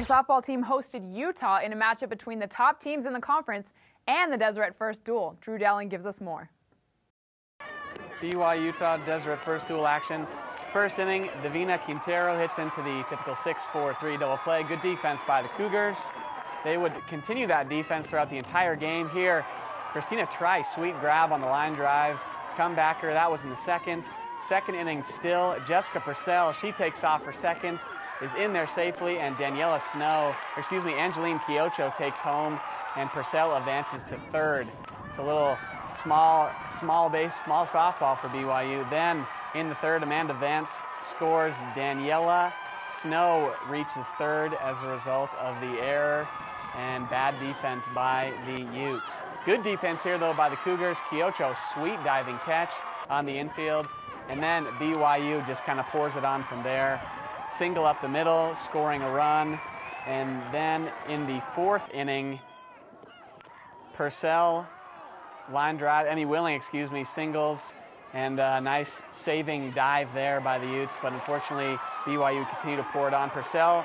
softball team hosted Utah in a matchup between the top teams in the conference and the Deseret First Duel. Drew Dowling gives us more. BYU Utah Deseret First Duel action. First inning, Davina Quintero hits into the typical 6-4-3 double play. Good defense by the Cougars. They would continue that defense throughout the entire game. Here, Christina Trice, sweet grab on the line drive. Comebacker, that was in the second. Second inning still, Jessica Purcell, she takes off for second, is in there safely, and Daniela Snow, excuse me, Angeline Quiocho takes home, and Purcell advances to third. It's a little small, small base, small softball for BYU. Then in the third, Amanda Vance scores. Daniela Snow reaches third as a result of the error and bad defense by the Utes. Good defense here, though, by the Cougars. Quiocho, sweet diving catch on the infield. And then BYU just kind of pours it on from there. Single up the middle, scoring a run. And then in the fourth inning, Purcell line drive, Emmy Willing, excuse me, singles and a nice saving dive there by the Utes, but unfortunately BYU continued to pour it on. Purcell,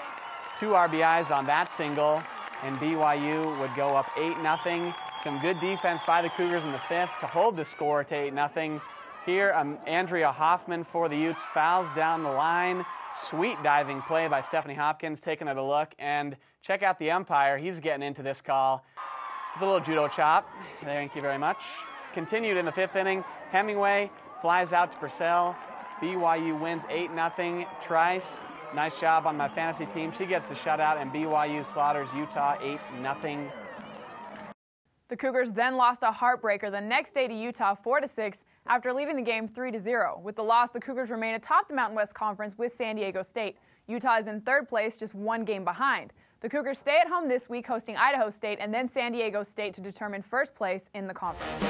two RBIs on that single, and BYU would go up 8 0. Some good defense by the Cougars in the fifth to hold the score to 8 0. Here, um, Andrea Hoffman for the Utes fouls down the line. Sweet diving play by Stephanie Hopkins, taking it a look. And check out the umpire. He's getting into this call. The little judo chop. Thank you very much. Continued in the fifth inning. Hemingway flies out to Purcell. BYU wins 8 0. Trice, nice job on my fantasy team. She gets the shutout, and BYU slaughters Utah 8 0. The Cougars then lost a heartbreaker the next day to Utah 4 6 after leading the game 3 0. With the loss, the Cougars remain atop the Mountain West Conference with San Diego State. Utah is in third place, just one game behind. The Cougars stay at home this week hosting Idaho State and then San Diego State to determine first place in the conference.